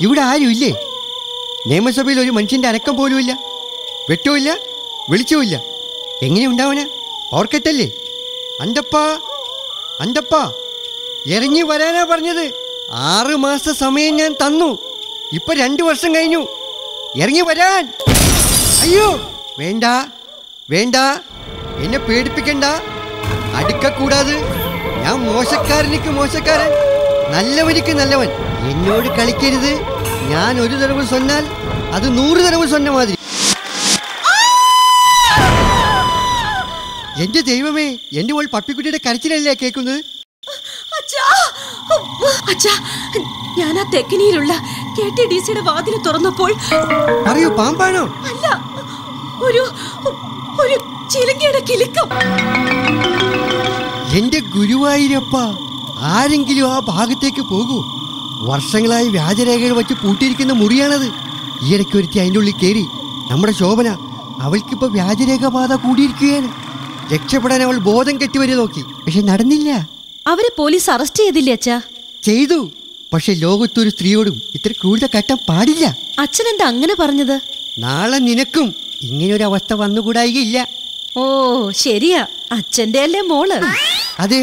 ഇവിടെ ആരുമില്ലേ നിയമസഭയിൽ ഒരു മനുഷ്യന്റെ അനക്കം പോലുമില്ല വെട്ടവുമില്ല വെളിച്ചവുമില്ല എങ്ങനെ ഉണ്ടാവന ഓർക്കറ്റല്ലേ അന്റപ്പ അന്റപ്പ. ഇറങ്ങി വരാനാ പറഞ്ഞത്. ആറ് മാസ സമയം ഞാൻ തന്നു. ഇപ്പൊ രണ്ടു വർഷം കഴിഞ്ഞു. ഇറങ്ങി വരാൻ. അയ്യോ വേണ്ട വേണ്ട. എന്നെ പേടിപ്പിക്കണ്ട. അടുക്കൂടാതെ ഞാൻ മോശക്കാരനിക്ക് മോശക്കാരൻ. നല്ലവനിക്ക് നല്ലവൻ. എന്നോട് കളിക്കരുത്. ഞാൻ ഒരു തരവ് സൊന്നാൽ അത് നൂറ് തരവ് സൊന്ന മാതിരി. എന്റെ ദൈവമേ എന്റെ മോൾ പപ്പിക്കുട്ടിയുടെ കരച്ചിലല്ലേ കേൾക്കുന്നത്? ഞാൻ ആ തെക്കിനിയിലുള്ള കെ ടി ഡി സിയുടെ വാതിൽ തുറന്നപ്പോൾ പറയൂ പാമ്പാണോ? അല്ല ഒരു ഒരു ചിലങ്കയുടെ കിലുക്കം. എന്റെ ഗുരുവായൂരപ്പ ആരെങ്കിലും ആ ഭാഗത്തേക്ക് പോകൂ. വർഷങ്ങളായി വ്യാജരേഖകൾ വെച്ച് പൂട്ടിയിരിക്കുന്ന മുറിയാണത്. ഈയിടയ്ക്ക് ഒരുത്തി അതിന്റെ ഉള്ളിൽ കയറി. നമ്മുടെ ശോഭന അവൾക്കിപ്പോ വ്യാജരേഖ ബാധ കൂടിയിരിക്കുകയാണ്. രക്ഷപ്പെടാൻ അവൾ ബോധം കെട്ടിവരെ നോക്കി. പക്ഷെ നടന്നില്ല. അവരെ പോലീസ് അറസ്റ്റ് ചെയ്തില്ല അച്ഛാ? ചെയ്തു. പക്ഷെ ലോകത്തൊരു സ്ത്രീയോടും ഇത്ര ക്രൂരത കെട്ടാൻ പാടില്ല. അച്ഛൻ എന്താ അങ്ങനെ പറഞ്ഞത്? നാളെ നിനക്കും ഇങ്ങനൊരു അവസ്ഥ വന്നുകൂടായികയില്ല. ഓ ശരിയാ. അച്ഛന്റെ അല്ലേ മോൾ? അതെ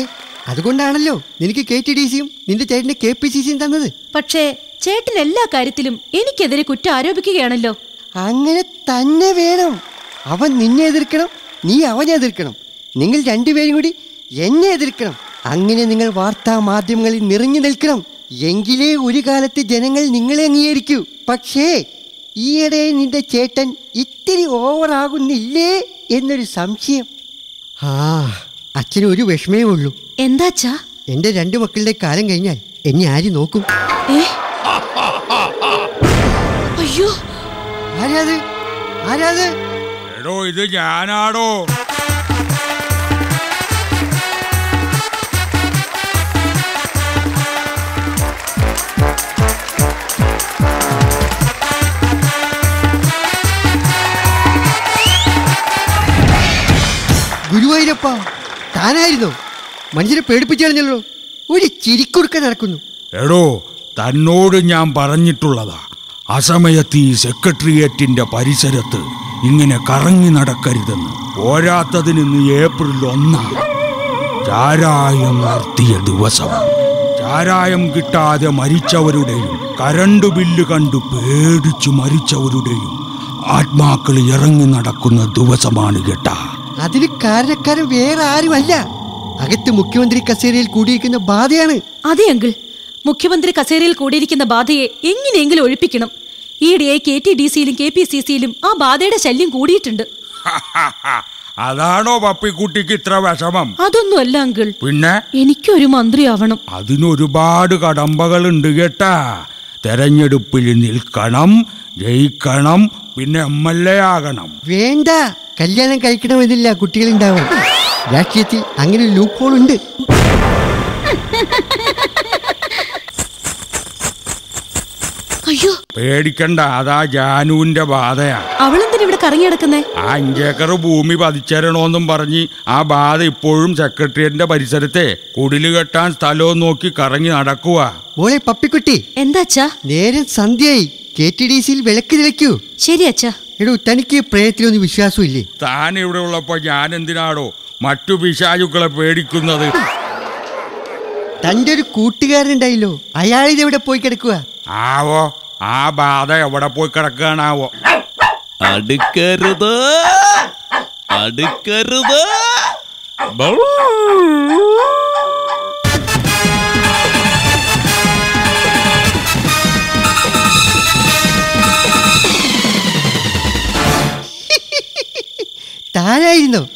അതുകൊണ്ടാണല്ലോ നിനക്ക് കെ ടി ഡി സിയും നിന്റെ ചേട്ടന് കെ പി സി സിയും തന്നത്. പക്ഷേ ചേട്ടൻ എല്ലാ കാര്യത്തിലും എനിക്കെതിരെ കുറ്റം ആരോപിക്കുകയാണല്ലോ. അങ്ങനെ തന്നെ വേണം. അവൻ നിന്നെ എതിർക്കണം നീ അവനെ എതിർക്കണം. നിങ്ങൾ രണ്ടുപേരും കൂടി എന്നെ എതിർക്കണം. അങ്ങനെ നിങ്ങൾ വാർത്താ മാധ്യമങ്ങളിൽ നിറഞ്ഞു നിൽക്കണം. എങ്കിലേ ഒരു കാലത്ത് ജനങ്ങൾ നിങ്ങളെ അംഗീകരിക്കൂ. പക്ഷേ ഈയിടെ നിന്റെ ചേട്ടൻ ഇത്തിരി ഓവറാകുന്നില്ലേ എന്നൊരു സംശയം. ആ അച്ഛന് ഒരു വിഷമേ ഉള്ളൂ. എന്താ എന്റെ രണ്ടു രണ്ട് മക്കളുടെ കാലം കഴിഞ്ഞാൽ എന്നെ ആര് നോക്കും? അയ്യോ. ആരാത്? ആരാത്? എടോ ഇത് ഞാനാടോ? ഗുരുവായൂരപ്പ താനായിരുന്നു. മനുഷ്യനെ പേടിപ്പിച്ചു ഒരു ചിരിക്കുറുക്ക നടക്കുന്നു. എടോ തന്നോട് ഞാൻ പറഞ്ഞിട്ടുള്ളതാ. അസമയത്ത് ഈ സെക്രട്ടേറിയറ്റിന്റെ പരിസരത്ത് ഇങ്ങനെ കറങ്ങി നടക്കരുതെന്ന്. പോരാത്തതിന് ഇന്ന് ഏപ്രിൽ ഒന്നാണ് ചാരായം നടത്തിയ ദിവസം. ചാരായം കിട്ടാതെ മരിച്ചവരുടെയും കരണ്ട് ബില്ല് കണ്ടു പേടിച്ചു മരിച്ചവരുടെയും ആത്മാക്കൾ ഇറങ്ങി നടക്കുന്ന ദിവസമാണ് കേട്ടാ. അതിന് കാരണക്കാരൻ വേറെ ആരുമല്ല. അകത്ത് മുഖ്യമന്ത്രി കസേരയിൽ കൂടിയിരിക്കുന്ന ബാധയാണ്. അതെ അങ്കിൾ. മുഖ്യമന്ത്രി കസേരയിൽ കൂടിയിരിക്കുന്ന ബാധയെ എങ്ങനെയെങ്കിലും ഒഴിപ്പിക്കണം. ഈയിടെയായി കെ ടി ഡി സിയിലും കെ പി സി സിയിലും ആ ബാധയുടെ ശല്യം കൂടിയിട്ടുണ്ട്. അതാണോ പപ്പിക്കുട്ടിക്ക് ഇത്ര വിഷമം? അതൊന്നുമല്ല അങ്കിൾ. പിന്നെ? എനിക്കൊരു മന്ത്രിയാവണം. അതിനൊരുപാട് കടമ്പകളുണ്ട് കേട്ടാ. തെരഞ്ഞെടുപ്പിൽ നിൽക്കണം ജയിക്കണം പിന്നെ എം എൽ എ ആകണം. വേണ്ട. കല്യാണം കഴിക്കണമെന്നില്ല കുട്ടികളുണ്ടാവും. രാഷ്ട്രീയത്തിൽ അങ്ങനെ ലൂക്കോൾ ഉണ്ട്. അയ്യോ. പേടിക്കണ്ട അതാ ജാനുവിന്റെ ബാധയാ. അവളെന്തിനാ ഇവിടെ കറങ്ങി കിടക്കുന്നേ ആ അഞ്ചേക്കർ ഭൂമി പതിച്ചേരണോന്നും പറഞ്ഞ് ആ ബാധ ഇപ്പോഴും സെക്രട്ടേറിയറ്റിന്റെ പരിസരത്തെ കുടിൽ കെട്ടാൻ സ്ഥലവും നോക്കി കറങ്ങി നടക്കുക മോളെ പപ്പിക്കുട്ടി. എന്താച്ചാ നേരം സന്ധ്യയായി. കെ ടി ഡി സിയിൽ വിളക്ക് തെളിക്കൂ. ശരി അച്ഛാ. എടോ തനിക്ക് പ്രേയത്തിലൊന്നും വിശ്വാസമില്ലേ? താൻ ഇവിടെ ഉള്ളപ്പോ ഞാൻ എന്തിനാടോ മറ്റു പിശാചുക്കളെ പേടിക്കുന്നത്? തന്റെ ഒരു കൂട്ടുകാരനുണ്ടായില്ലോ. അയാൾ ഇതെവിടെ പോയി കിടക്കുക ആവോ ആ ബാധ എവിടെ പോയി കിടക്കുകയാണാവോ? അടുക്കരുത്. അടുക്കരുത്. താനായിരുന്നോ.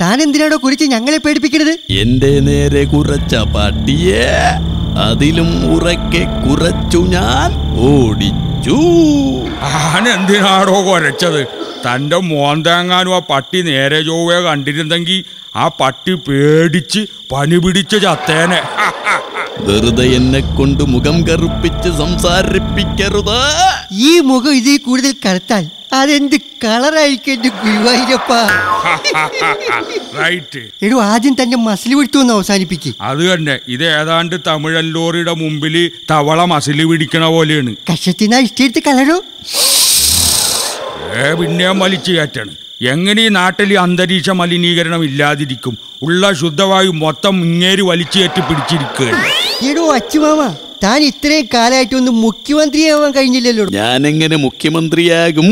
താൻ എന്തിനാണോ കുറിച്ച് ഞങ്ങളെ പേടിപ്പിക്കണത്? എന്റെ നേരെ കുറച്ച പട്ടിയെ അതിലും ഉറക്കെ കുറച്ചു ഞാൻ ഓടിച്ചു. ആൻ എന്തിനാടോ കുരച്ചത് തന്റെ മോന്താങ്ങാനും ആ പട്ടി നേരെ ചൊവ്വേ കണ്ടിരുന്നെങ്കിൽ ആ പട്ടി പേടിച്ച് പണി പിടിച്ച് ചത്തേനെ. വെറുതെ എന്നെ കൊണ്ട് മുഖം കറുപ്പിച്ച് സംസാരിപ്പിക്കരുത്. ഈ മുഖം ഇതിൽ കൂടുതൽ കറുത്താൽ അതെന്ത് കളറായിരിക്കും ഗുരുവായൂരപ്പ? റൈറ്റ് എടോ ആദ്യം തന്റെ മസിൽ പിടുത്തൊന്ന് അവസാനിപ്പിക്ക്. അത് തന്നെ. ഇത് ഏതാണ്ട് തമിഴല്ലോറിയുടെ മുമ്പിൽ തവള മസിൽ പിടിക്കണ പോലെയാണ്. കഷത്തിനാ ഇഷ്ടെടുത്ത് കളറോ? ഏ പിന്നെ വലിച്ചു കയറ്റാണ്. എങ്ങനെ ഈ നാട്ടിൽ ഈ അന്തരീക്ഷ മലിനീകരണം ഇല്ലാതിരിക്കും? ഉള്ള ശുദ്ധവായു മൊത്തം ഇങ്ങേര് വലിച്ചു കയറ്റി പിടിച്ചിരിക്കുകയാണ്. എടോ അച്ചുമാമ താൻ ഇത്രയും കാലമായിട്ടൊന്നും മുഖ്യമന്ത്രിയാവാൻ കഴിഞ്ഞില്ലല്ലോ ഞാനെങ്ങനെ മുഖ്യമന്ത്രിയാകും?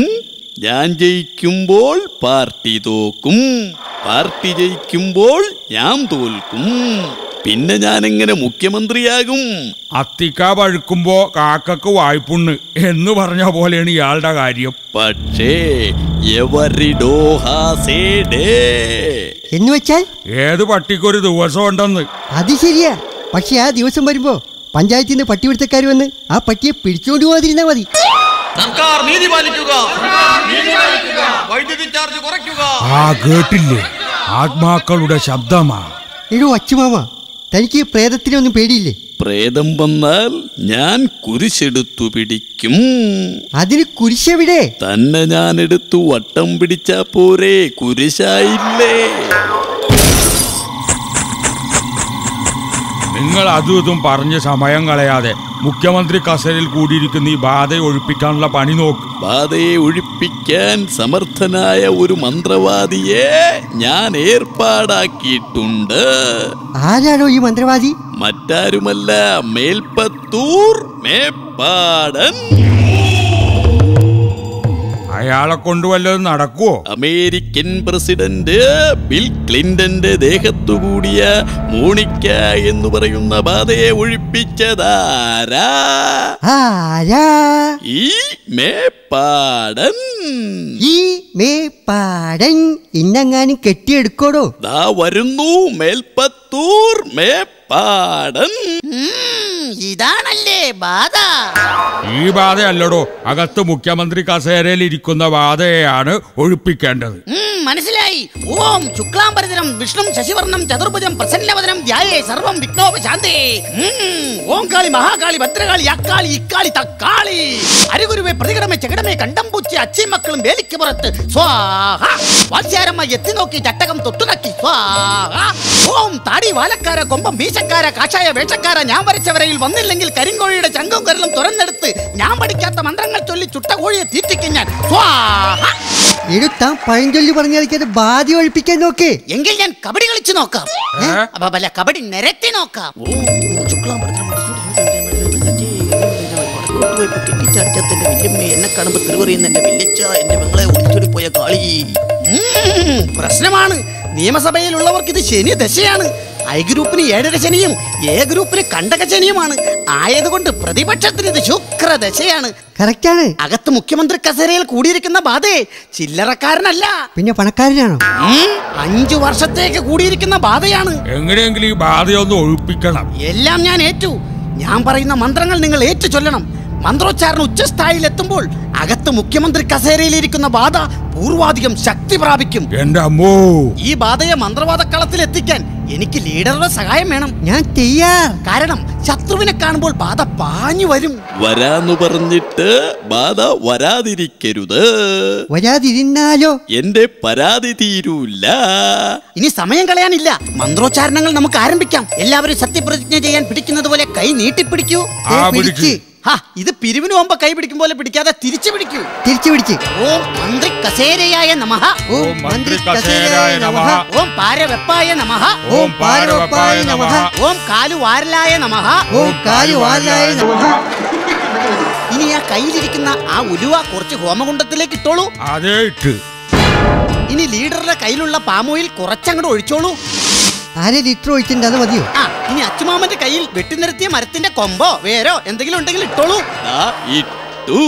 ഞാൻ ജയിക്കുമ്പോൾ പാർട്ടി തോക്കും. പാർട്ടി ജയിക്കുമ്പോൾ ഞാൻ തോൽക്കും. പിന്നെ ഞാൻ എങ്ങനെ മുഖ്യമന്ത്രിയാകും? അത്തിക്ക പഴുക്കുമ്പോ കാക്കക്ക് വായ്പുണ്ണ് എന്ന് പറഞ്ഞ പോലെയാണ് ഇയാളുടെ കാര്യം. പക്ഷേ എന്ന് വെച്ചാൽ? ഏത് പട്ടിക്കൊരു ദിവസം ഉണ്ടെന്ന്. അത് ശരിയാ. പക്ഷെ ആ ദിവസം വരുമ്പോ പഞ്ചായത്തിന്റെ പട്ടി പട്ടിപിടുത്തക്കാർ വന്ന് ആ പട്ടിയെ പിടിച്ചോണ്ട് പോകാതിരുന്നാ മതി. സർക്കാർ നീതി പാലിക്കുക. വൈദ്യുതി ചാർജ് കുറയ്ക്കുക. ആ കേട്ടില്ലേ? ആത്മാക്കളുടെ ശബ്ദമാ. എഴു അച്ചുമാമ തനിക്ക് പ്രേതത്തിനൊന്നും പേടിയില്ലേ? പ്രേതം വന്നാൽ ഞാൻ കുരിശെടുത്തു പിടിക്കും. അതിന് കുരിശെവിടെ? തന്നെ ഞാൻ എടുത്തു വട്ടം പിടിച്ചാ പോരേ കുരിശായില്ലേ? നിങ്ങൾ അതും ഇതും പറഞ്ഞ് സമയം കളയാതെ മുഖ്യമന്ത്രി കസേരയിൽ കൂടിയിരിക്കുന്ന ഈ ബാധയെ ഒഴിപ്പിക്കാനുള്ള പണി നോക്ക്. ബാധയെ ഒഴിപ്പിക്കാൻ സമർത്ഥനായ ഒരു മന്ത്രവാദിയെ ഞാൻ ഏർപ്പാടാക്കിയിട്ടുണ്ട്. ആരാണോ ഈ മന്ത്രവാദി? മറ്റാരുമല്ല മേൽപ്പത്തൂർ മേപ്പാടൻ. അയാളെ കൊണ്ട് വല്ലതും നടക്കുവോ? അമേരിക്കൻ പ്രസിഡന്റ് ബിൽ ക്ലിന്റന്റെ ദേഹത്തുകൂടിയ മോണിക്ക എന്ന് പറയുന്ന ബാധയെ ഒഴിപ്പിച്ചതാരാ? ഈ മേപ്പാടൻ. ഈ മേപ്പാടൻ ഇന്നെങ്ങാനും കെട്ടിയെടുക്കോടോ? ദാ വരുന്നു മേൽപ്പത്തൂർ മേപ്പാടൻ. ഇതാണല്ലേ ബാധ. ഈ ബാധയല്ലടോ. അകത്ത് മുഖ്യമന്ത്രി കസേരയിൽ ഇരിക്കുന്ന ബാധയെയാണ് ഒഴിപ്പിക്കേണ്ടത്. മനസ്സിലായി. ഓം ശുക്ലാംബരതരം വിഷ്ണു ശശിവർണം ചതുർഭുജം പ്രസന്നവദനം ധ്യായേ സർവം വിഘ്നോപശാന്തേ ഓം കാളി മഹാകാളി ഭദ്രകാളി അക്കാളി ഇക്കാളി തക്കാളി. അരിഗുരുവെ പ്രതികടമേ കണ്ടം കണ്ടംപൂച്ചി അച്ഛൻ മക്കളും വേലിക്ക് പുറത്ത്. സ്വാഹ. വാത്സ്യാരമ്മ എത്തി നോക്കി ചട്ടകം തൊട്ടുനക്കി. സ്വാഹ ഓം താടി വാലക്കാര കൊമ്പം വീശക്കാര കാഷായ വേഷക്കാര ഞാൻ വരച്ചവരയിൽ വന്നില്ലെങ്കിൽ കരിങ്കോഴിയുടെ ചങ്കും കരലും തുറന്നെടുത്ത് ഞാൻ പഠിക്കാത്ത മന്ത്രങ്ങൾ ചൊല്ലി ചുട്ട കോഴിയെ തീറ്റിക്കും ഞാൻ. സ്വാഹ എടുത്താൻ പഴഞ്ചൊല്ലി പറഞ്ഞാൽ ബാധി ഒഴിപ്പിക്കാൻ നോക്കേ. എങ്കിൽ ഞാൻ കബഡി കളിച്ചു നോക്കാം. കബഡി നിരത്തി അല്ല എന്നെ തെരുവറിയുന്ന ഒളിച്ചോടി പോയ കാളി. പ്രശ്നമാണ്. നിയമസഭയിലുള്ളവർക്ക് ഇത് ശനി ദശയാണ്. ഐ ഗ്രൂപ്പിന് ഏഴര ശനിയും എ ഗ്രൂപ്പിന് കണ്ടക ശനിയുമാണ്. ആയതുകൊണ്ട് പ്രതിപക്ഷത്തിന് ഇത് ശുക്രദശയാണ് കറക്റ്റാണ് അകത്ത് മുഖ്യമന്ത്രി കസേരയിൽ കൂടിയിരിക്കുന്ന ബാധേ ചില്ലറക്കാരനല്ല. പിന്നെ പണക്കാരനാണോ? അഞ്ചു വർഷത്തേക്ക് കൂടിയിരിക്കുന്ന ബാധയാണ്. എങ്ങനെയെങ്കിലും ഈ ബാധയൊന്ന് ഒഴിപ്പിക്കണം. എല്ലാം ഞാൻ ഏറ്റു. ഞാൻ പറയുന്ന മന്ത്രങ്ങൾ നിങ്ങൾ ഏറ്റു ചൊല്ലണം. മന്ത്രോച്ചാരണം ഉച്ചസ്ഥായിയിൽ എത്തുമ്പോൾ അകത്ത് മുഖ്യമന്ത്രി കസേരയിലിരിക്കുന്ന ബാധ പൂർവാധികം ശക്തി പ്രാപിക്കും. എന്റെ അമ്മോ! ഈ ബാധയെ മന്ത്രവാദ കളത്തിൽ എത്തിക്കാൻ എനിക്ക് ലീഡറുടെ സഹായം വേണം. ഞാൻ തയ്യാർ കാരണം ശത്രുവിനെ കാണുമ്പോൾ ബാധ പാഞ്ഞു വരും. വരാന്ന് പറഞ്ഞിട്ട് ബാധ വരാതിരിക്കരുത്. വരാതിരുന്നാലോ? എന്റെ പരാതി തീരൂല. ഇനി സമയം കളയാനില്ല. മന്ത്രോച്ചാരണങ്ങൾ നമുക്ക് ആരംഭിക്കാം. എല്ലാവരും സത്യപ്രതിജ്ഞ ചെയ്യാൻ പിടിക്കുന്നത് പോലെ കൈ നീട്ടിപ്പിടിക്കൂ. പിടിച്ച്. ഇത് പിരിവിന് പോകുമ്പോ കൈ പിടിക്കും പോലെ പിടിക്കാതെ തിരിച്ചു പിടിക്കൂ. തിരിച്ചു പിടിക്ക്. ഓം മന്ത്രി കസേരയായ നമഹ ഓം മന്ത്രി കസേരയായ നമഹ ഓം പാരവെപ്പായ നമഹ ഓം പാരവപ്പായ നമഹ ഓം കാലുവാരലായ നമഹ ഓം കാലുവാലായ നമഹ ഇനി ആ കയ്യിലിരിക്കുന്ന ആ ഉലുവ കുറച്ച് ഹോമകുണ്ടത്തിലേക്ക് ഇട്ടോളൂ. അതേ ഇട്ട്. ഇനി ലീഡറുടെ കയ്യിലുള്ള പാമോയിൽ കുറച്ചങ്ങോട്ട് ഒഴിച്ചോളൂ. അര ലിറ്റർ ഒഴിച്ചിട്ടുണ്ട് അത് മതിയോ? ആ ഇനി അച്ചുമാമന്റെ കയ്യിൽ വെട്ടിനിരത്തിയ മരത്തിന്റെ കൊമ്പോ വേരോ എന്തെങ്കിലും ഉണ്ടെങ്കിൽ ഇട്ടോളൂ. ഇട്ടു.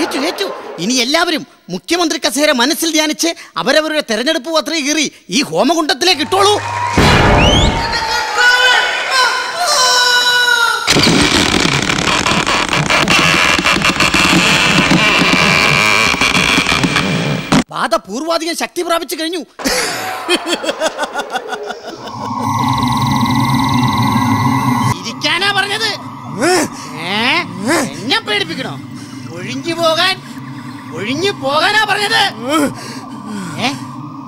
ഏറ്റു ഏറ്റു. ഇനി എല്ലാവരും മുഖ്യമന്ത്രി കസേര മനസ്സിൽ ധ്യാനിച്ച് അവരവരുടെ തെരഞ്ഞെടുപ്പ് പത്രിക കീറി ഈ ഹോമകുണ്ടത്തിലേക്ക് ഇട്ടോളൂ. ബാധ പൂർവാധികം ശക്തി പ്രാപിച്ചു കഴിഞ്ഞു. ഇരിക്കാനാ പറഞ്ഞത്. എന്നെ പേടിപ്പിക്കണോ? ഒഴിഞ്ഞു പോകാൻ ഒഴിഞ്ഞു പോകാനാ പറഞ്ഞത്.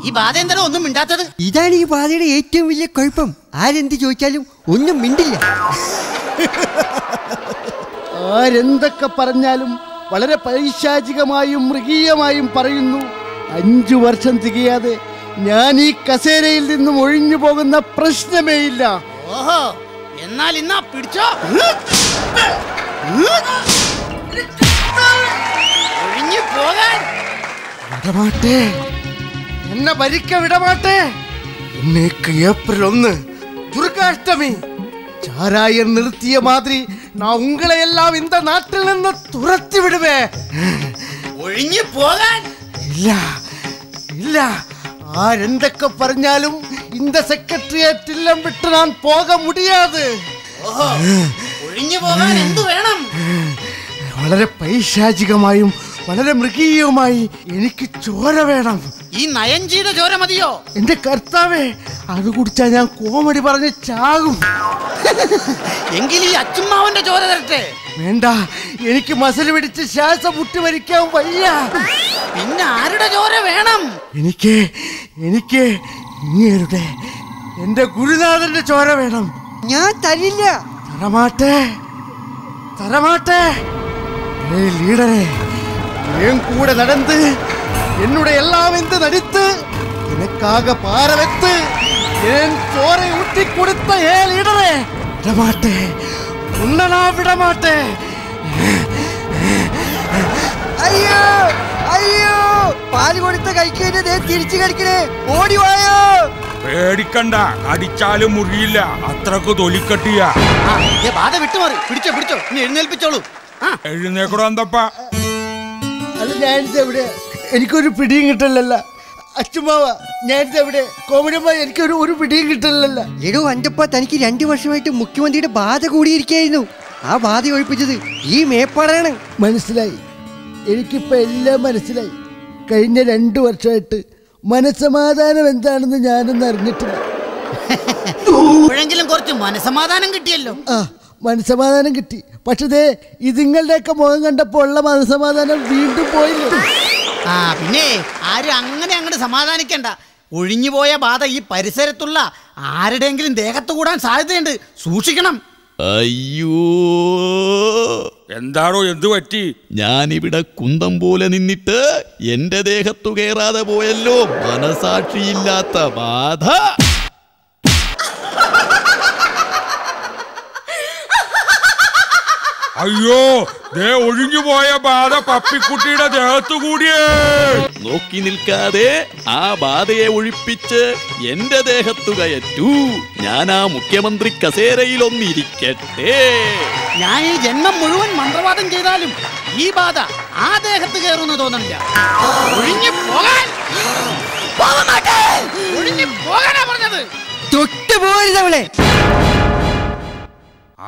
ഈ ബാധ എന്താണ് ഒന്നും മിണ്ടാത്തത്? ഇതാണ് ഈ ബാധയുടെ ഏറ്റവും വലിയ കുഴപ്പം. ആരെന്ത് ചോദിച്ചാലും ഒന്നും മിണ്ടില്ല. ആരെന്തൊക്കെ പറഞ്ഞാലും വളരെ പൈശാചികമായും മൃഗീയമായും പറയുന്നു. അഞ്ചു വർഷം തികയാതെ ഞാൻ ഈ കസേരയിൽ നിന്നും ഒഴിഞ്ഞു പോകുന്ന പ്രശ്നമേ ഇല്ല ഓഹോ എന്നാൽ ഇന്നാ പിടിച്ചോ ഒഴിഞ്ഞു പോകാൻ വിടമാട്ടെ എന്നെ ഭരിക്ക വിടമാട്ടെ എന്നേക്ക് ഏപ്രിൽ ഒന്ന് ദുർഗാഷ്ടമി ചാരായൻ നിർത്തിയ മാതിരി நான் உங்களை எல்லாம் இந்த நாட்டில் നിന്ന് തുരത്തി വിടുവേ ഒഴിഞ്ഞു പോകാൻ ഇല്ല ഇല്ല ആരെന്തൊക്കെ പറഞ്ഞാലും இந்த സെക്രട്ടേറിയറ്റ് ഇല്ലം വിട്ട് ഞാൻ പോക മുടിയാത് ഓഹോ ഒഴിഞ്ഞു പോകാൻ എന്തു വേണം വളരെ പൈശാചികമായും വളരെ മൃഗീയവുമായി എനിക്ക് ചോര വേണം ഈ നയൻജിയുടെ ചോര മതിയോ എന്റെ കർത്താവേ അത് കുടിച്ചാ ഞാൻ കോമഡി പറഞ്ഞ് ചാകും എങ്കിൽ ഈ അച്ചുമ്മാവന്റെ ചോര തരട്ടെ വേണ്ട എനിക്ക് മസിൽ പിടിച്ച് ശ്വാസം മുട്ടിമരിക്കാൻ വയ്യ പിന്നെ ആരുടെ ചോര വേണം എനിക്ക് എനിക്ക് ഇങ്ങേരുടെ എന്റെ ഗുരുനാഥന്റെ ചോര വേണം ഞാൻ തരില്ല തരമാട്ടെ തരമാട്ടെ ഏ ലീഡറെ എൻ കൂടെ നടന്ന് என்னுடைய எல்லாம் என்று நடித்து எனக்காக பார வைத்து என் சோரை ஊட்டி கொடுத்த ஏ லீடரே விடமாட்டேன் உன்னை நான் விடமாட்டேன் അയ്യോ അയ്യോ പാൽ കൊടുത്ത ദേ തിരിച്ചു കളിക്കണേ ഓടി വായോ. പേടിക്കണ്ട അടിച്ചാലും മുറിയില്ല. അത്രയ്ക്ക് തൊലിക്കട്ടിയ. ബാധ വിട്ടുമാറി. പിടിച്ചോ പിടിച്ചോ. ഇനി എഴുന്നേൽപ്പിച്ചോളൂ. ആ. എഴുന്നേക്കൂടെ എന്തപ്പ അല്ല ഞാനിത് എവിടെ എനിക്കൊരു പിടിയും കിട്ടില്ലല്ല അച്ഛമ്മാവ ഞാനിത് എവിടെ കോമഡിയമ്മ എനിക്കൊരു ഒരു പിടിയും കിട്ടില്ലല്ല എടോ അന്റെപ്പ തനിക്ക് രണ്ടു വർഷമായിട്ട് മുഖ്യമന്ത്രിയുടെ ബാധ കൂടിയിരിക്കായിരുന്നു ആ ബാധ ഒഴിപ്പിച്ചത് ഈ മേപ്പാടാണ്. മനസ്സിലായി. എനിക്കിപ്പോ എല്ലാം മനസ്സിലായി. കഴിഞ്ഞ രണ്ട് വർഷമായിട്ട് മനസ്സമാധാനം എന്താണെന്ന് ഞാനൊന്നും അറിഞ്ഞിട്ടില്ല. ഇപ്പോഴെങ്കിലും കുറച്ച് മനസമാധാനം കിട്ടിയല്ലോ. ആ മനസ്സമാധാനം കിട്ടി. പക്ഷേ ദേ ഇതിങ്ങളുടെയൊക്കെ മുഖം കണ്ടപ്പോൾ ഉള്ള മനസമാധാനം വീണ്ടും പോയില്ലേ? ആ പിന്നെ ആരും അങ്ങനെ അങ്ങോട്ട് സമാധാനിക്കണ്ട. ഒഴിഞ്ഞുപോയ ബാധ ഈ പരിസരത്തുള്ള ആരുടെയെങ്കിലും ദേഹത്ത് കൂടാൻ സാധ്യതയുണ്ട്. സൂക്ഷിക്കണം. അയ്യോ. എന്താണോ എന്തു പറ്റി? ഞാനിവിടെ കുന്തം പോലെ നിന്നിട്ട് എന്റെ ദേഹത്തു കയറാതെ പോയല്ലോ. മനസാക്ഷിയില്ലാത്ത ബാധ. അയ്യോ ദേ ഒഴിഞ്ഞു പോയ ബാധ പപ്പിക്കുട്ടിയുടെ ദേഹത്തു കൂടിയേ. നോക്കി നിൽക്കാതെ ആ ബാധയെ ഒഴിപ്പിച്ച് എന്റെ ദേഹത്തു കയറ്റൂ. ഞാൻ ആ മുഖ്യമന്ത്രി കസേരയിലൊന്നിരിക്കട്ടെ ഞാൻ ഈ ജന്മം മുഴുവൻ മന്ത്രവാദം ചെയ്താലും ഈ ബാധ ആ ദേഹത്ത് കയറുമെന്ന് തോന്നില്ല ഒഴിഞ്ഞു പോകാൻ. ഒഴിഞ്ഞു പോകാനാ പറഞ്ഞത്. തൊട്ടു അവളെ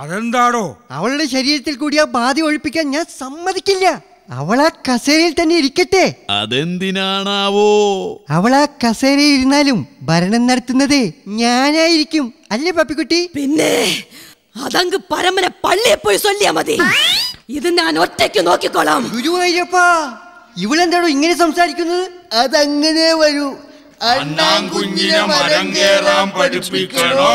അതെന്താടോ? അവളുടെ ശരീരത്തിൽ കൂടി ആ ബാധ ഒഴിപ്പിക്കാൻ ഞാൻ സമ്മതിക്കില്ല. അവൾ ആ കസേരയിൽ തന്നെ ഇരിക്കട്ടെ. അതെന്തിനാണാവോ? അവൾ ആ കസേരയിൽ ഇരുന്നാലും ഭരണം നടത്തുന്നത് ഞാനായിരിക്കും. അല്ലേ പപ്പിക്കുട്ടി? പിന്നെ അതങ്ക് പരമനെ പള്ളിയെ പോയി ചൊല്ലിയാ മതി. ഇത് ഞാൻ ഒറ്റയ്ക്ക് നോക്കിക്കോളാം. ഗുരുവായൂരപ്പാ ഇവളെന്താണോ ഇങ്ങനെ സംസാരിക്കുന്നത്? അതങ്ങനെ വരൂ. കുഞ്ഞിനെ മരം കേറാൻ പഠിപ്പിക്കണോ?